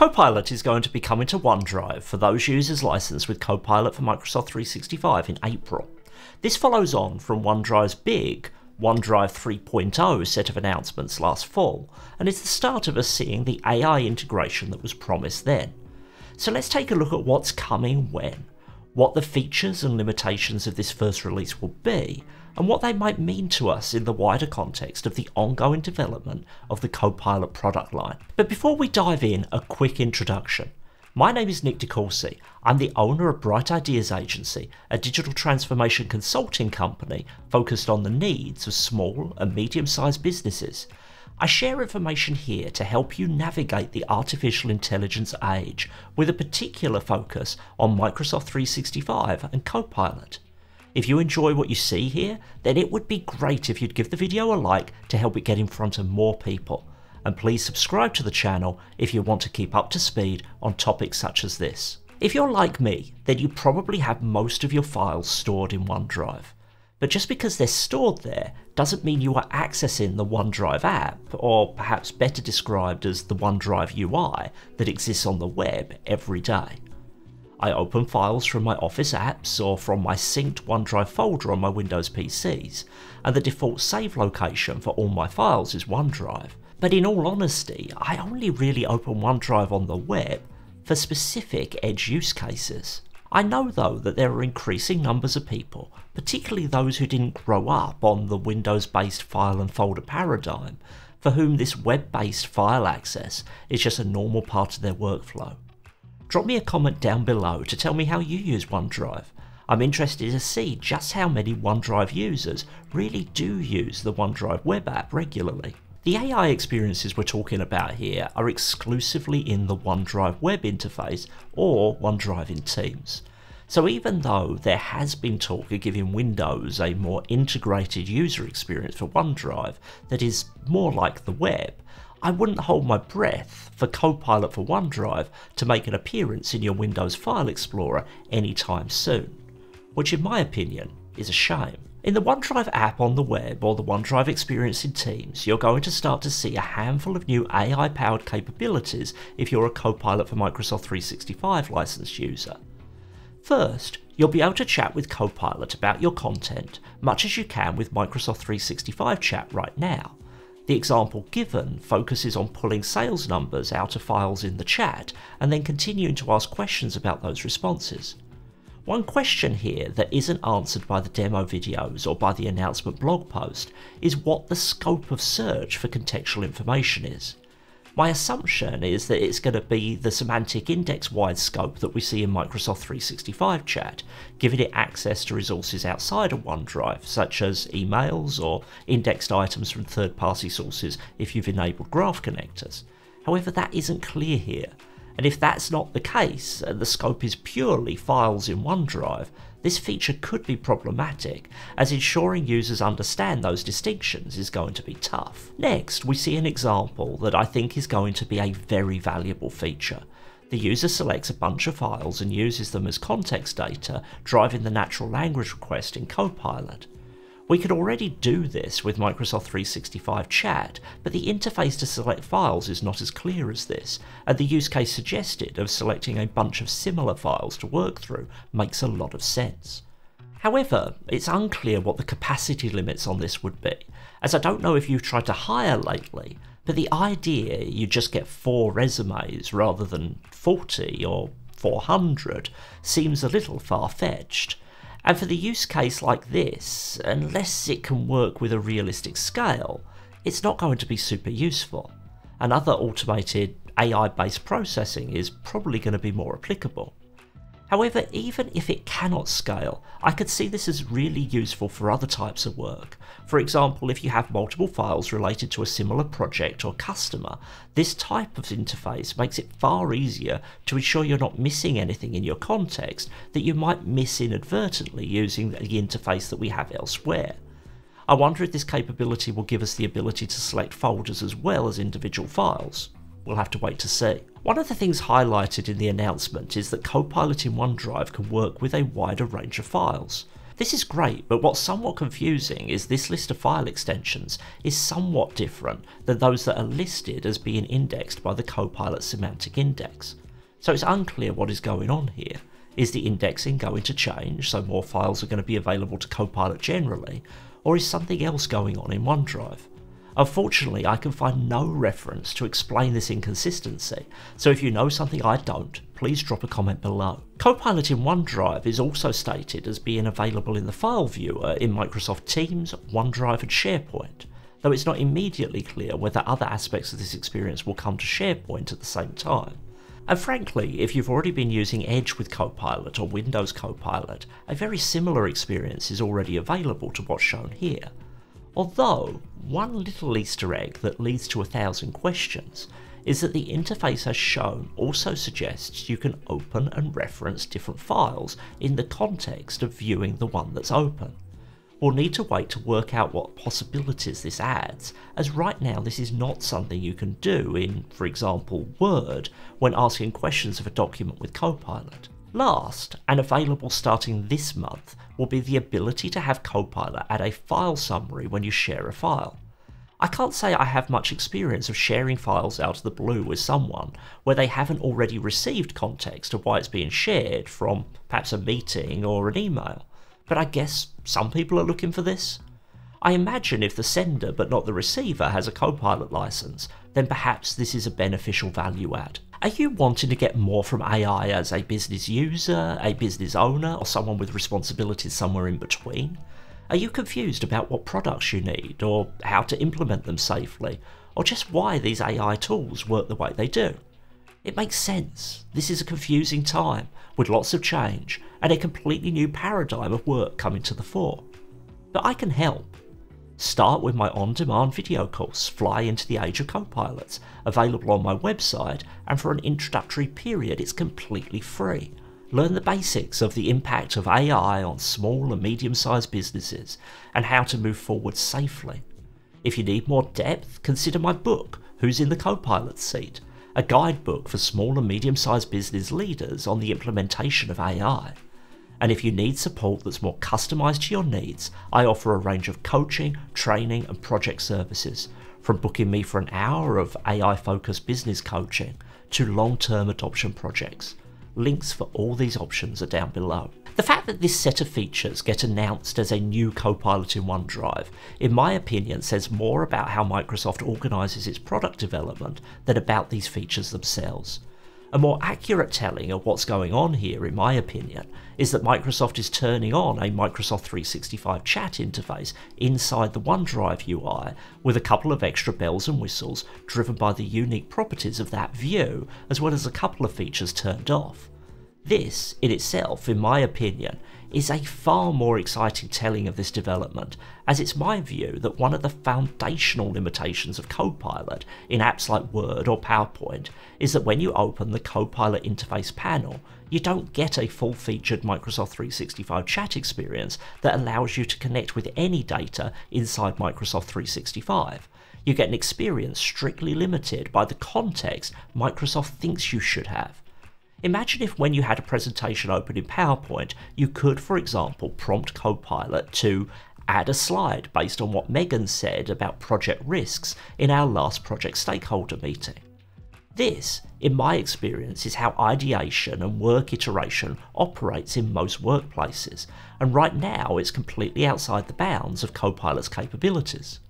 Copilot is going to be coming to OneDrive for those users licensed with Copilot for Microsoft 365 in April. This follows on from OneDrive's big OneDrive 3.0 set of announcements last fall, and is the start of us seeing the AI integration that was promised then. So let's take a look at what's coming when, what the features and limitations of this first release will be, and what they might mean to us in the wider context of the ongoing development of the Copilot product line. But before we dive in, a quick introduction. My name is Nick DeCourcy. I'm the owner of Bright Ideas Agency, a digital transformation consulting company focused on the needs of small and medium sized businesses. I share information here to help you navigate the artificial intelligence age with a particular focus on Microsoft 365 and Copilot. If you enjoy what you see here, then it would be great if you'd give the video a like to help it get in front of more people and please subscribe to the channel if you want to keep up to speed on topics such as this. If you're like me, then you probably have most of your files stored in OneDrive. But just because they're stored there doesn't mean you are accessing the OneDrive app, or perhaps better described as the OneDrive UI that exists on the web every day. I open files from my Office apps or from my synced OneDrive folder on my Windows PCs, and the default save location for all my files is OneDrive. But in all honesty, I only really open OneDrive on the web for specific edge use cases. I know though that there are increasing numbers of people, particularly those who didn't grow up on the Windows based file and folder paradigm, for whom this web based file access is just a normal part of their workflow. Drop me a comment down below to tell me how you use OneDrive. I'm interested to see just how many OneDrive users really do use the OneDrive web app regularly. The AI experiences we're talking about here are exclusively in the OneDrive web interface or OneDrive in Teams. So even though there has been talk of giving Windows a more integrated user experience for OneDrive that is more like the web, I wouldn't hold my breath for Copilot for OneDrive to make an appearance in your Windows File Explorer anytime soon, which in my opinion is a shame. In the OneDrive app on the web or the OneDrive experience in Teams, you're going to start to see a handful of new AI powered capabilities if you're a Copilot for Microsoft 365 licensed user. First, you'll be able to chat with Copilot about your content, much as you can with Microsoft 365 chat right now. The example given focuses on pulling sales numbers out of files in the chat and then continuing to ask questions about those responses. One question here that isn't answered by the demo videos or by the announcement blog post is what the scope of search for contextual information is. My assumption is that it's going to be the semantic index wide scope that we see in Microsoft 365 chat, giving it access to resources outside of OneDrive, such as emails or indexed items from third party sources if you've enabled graph connectors. However, that isn't clear here, and if that's not the case, and the scope is purely files in OneDrive, this feature could be problematic, as ensuring users understand those distinctions is going to be tough. Next, we see an example that I think is going to be a very valuable feature. The user selects a bunch of files and uses them as context data, driving the natural language request in Copilot. We could already do this with Microsoft 365 Chat, but the interface to select files is not as clear as this, and the use case suggested of selecting a bunch of similar files to work through makes a lot of sense. However, it's unclear what the capacity limits on this would be, as I don't know if you've tried to hire lately, but the idea you just get four resumes rather than 40 or 400 seems a little far-fetched. And for the use case like this, unless it can work with a realistic scale, it's not going to be super useful. Another automated AI based processing is probably going to be more applicable. However, even if it cannot scale, I could see this as really useful for other types of work. For example, if you have multiple files related to a similar project or customer, this type of interface makes it far easier to ensure you're not missing anything in your context that you might miss inadvertently using the interface that we have elsewhere. I wonder if this capability will give us the ability to select folders as well as individual files. We'll have to wait to see. One of the things highlighted in the announcement is that Copilot in OneDrive can work with a wider range of files. This is great, but what's somewhat confusing is this list of file extensions is somewhat different than those that are listed as being indexed by the Copilot Semantic Index. So it's unclear what is going on here. Is the indexing going to change, so more files are going to be available to Copilot generally, or is something else going on in OneDrive? Unfortunately, I can find no reference to explain this inconsistency, so if you know something I don't, please drop a comment below. Copilot in OneDrive is also stated as being available in the file viewer in Microsoft Teams, OneDrive and SharePoint, though it's not immediately clear whether other aspects of this experience will come to SharePoint at the same time. And frankly, if you've already been using Edge with Copilot or Windows Copilot, a very similar experience is already available to what's shown here. Although, one little Easter egg that leads to a thousand questions is that the interface as shown also suggests you can open and reference different files in the context of viewing the one that's open. We'll need to wait to work out what possibilities this adds, as right now this is not something you can do in, for example, Word when asking questions of a document with Copilot. Last, and available starting this month, will be the ability to have Copilot add a file summary when you share a file. I can't say I have much experience of sharing files out of the blue with someone where they haven't already received context of why it's being shared from perhaps a meeting or an email, but I guess some people are looking for this. I imagine if the sender but not the receiver has a Copilot license, then perhaps this is a beneficial value add. Are you wanting to get more from AI as a business user, a business owner, or someone with responsibilities somewhere in between? Are you confused about what products you need, or how to implement them safely, or just why these AI tools work the way they do? It makes sense. This is a confusing time, with lots of change, and a completely new paradigm of work coming to the fore. But I can help. Start with my on-demand video course, Fly into the Age of Copilots, available on my website, and for an introductory period it's completely free. Learn the basics of the impact of AI on small and medium-sized businesses, and how to move forward safely. If you need more depth, consider my book, Who's in the Copilot Seat, a guidebook for small and medium-sized business leaders on the implementation of AI. And if you need support that's more customized to your needs, I offer a range of coaching, training, and project services, from booking me for an hour of AI focused business coaching to long term adoption projects. Links for all these options are down below. The fact that this set of features get announced as a new Copilot in OneDrive, in my opinion, says more about how Microsoft organises its product development than about these features themselves. A more accurate telling of what's going on here, in my opinion, is that Microsoft is turning on a Microsoft 365 chat interface inside the OneDrive UI with a couple of extra bells and whistles driven by the unique properties of that view, as well as a couple of features turned off. This, in itself, in my opinion, is a far more exciting telling of this development, as it's my view that one of the foundational limitations of Copilot in apps like Word or PowerPoint is that when you open the Copilot interface panel, you don't get a full featured Microsoft 365 chat experience that allows you to connect with any data inside Microsoft 365 you get an experience strictly limited by the context Microsoft thinks you should have. Imagine if when you had a presentation open in PowerPoint, you could, for example, prompt Copilot to add a slide based on what Megan said about project risks in our last project stakeholder meeting. This, in my experience, is how ideation and work iteration operates in most workplaces, and right now it's completely outside the bounds of Copilot's capabilities.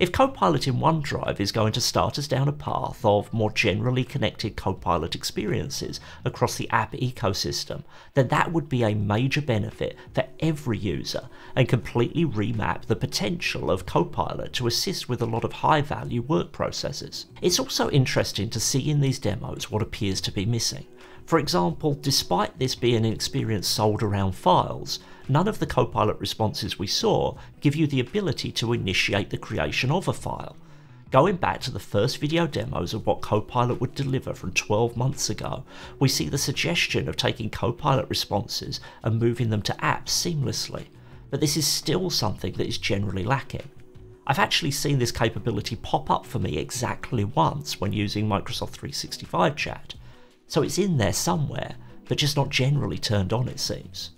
If Copilot in OneDrive is going to start us down a path of more generally connected Copilot experiences across the app ecosystem, then that would be a major benefit for every user and completely remap the potential of Copilot to assist with a lot of high value work processes. It's also interesting to see in these demos what appears to be missing. For example, despite this being an experience sold around files, none of the Copilot responses we saw give you the ability to initiate the creation of a file. Going back to the first video demos of what Copilot would deliver from 12 months ago, we see the suggestion of taking Copilot responses and moving them to apps seamlessly, but this is still something that is generally lacking. I've actually seen this capability pop up for me exactly once when using Microsoft 365 chat, so it's in there somewhere, but just not generally turned on it seems.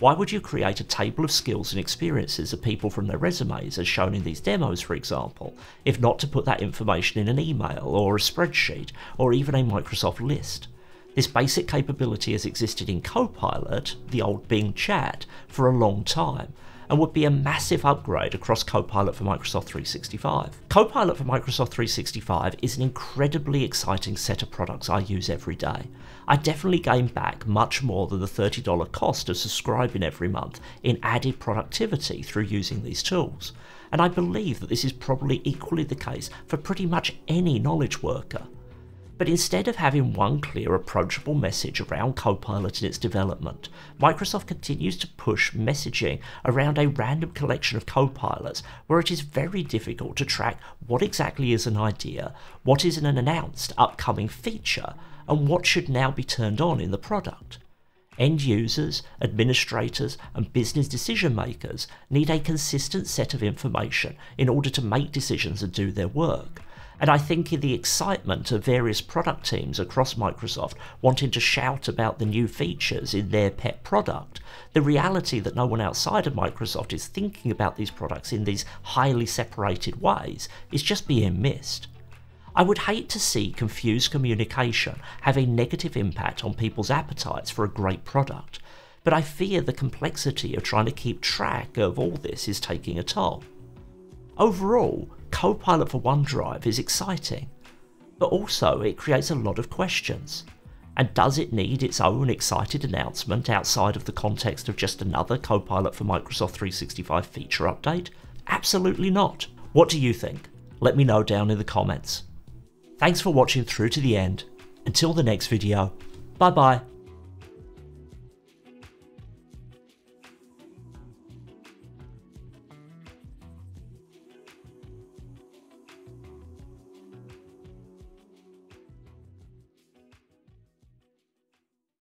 Why would you create a table of skills and experiences of people from their resumes, as shown in these demos for example, if not to put that information in an email or a spreadsheet or even a Microsoft list? This basic capability has existed in Copilot, the old Bing chat, for a long time, and would be a massive upgrade across Copilot for Microsoft 365. Copilot for Microsoft 365 is an incredibly exciting set of products I use every day. I definitely gain back much more than the $30 cost of subscribing every month in added productivity through using these tools. And I believe that this is probably equally the case for pretty much any knowledge worker. But instead of having one clear, approachable message around Copilot and its development, Microsoft continues to push messaging around a random collection of Copilots where it is very difficult to track what exactly is an idea, what is an announced upcoming feature, and what should now be turned on in the product. End users, administrators, and business decision makers need a consistent set of information in order to make decisions and do their work. And I think in the excitement of various product teams across Microsoft wanting to shout about the new features in their pet product, the reality that no one outside of Microsoft is thinking about these products in these highly separated ways is just being missed. I would hate to see confused communication have a negative impact on people's appetites for a great product, but I fear the complexity of trying to keep track of all this is taking a toll. Overall, Copilot for OneDrive is exciting, but also it creates a lot of questions. And does it need its own excited announcement outside of the context of just another Copilot for Microsoft 365 feature update? Absolutely not. What do you think? Let me know down in the comments. Thanks for watching through to the end. Until the next video, bye bye.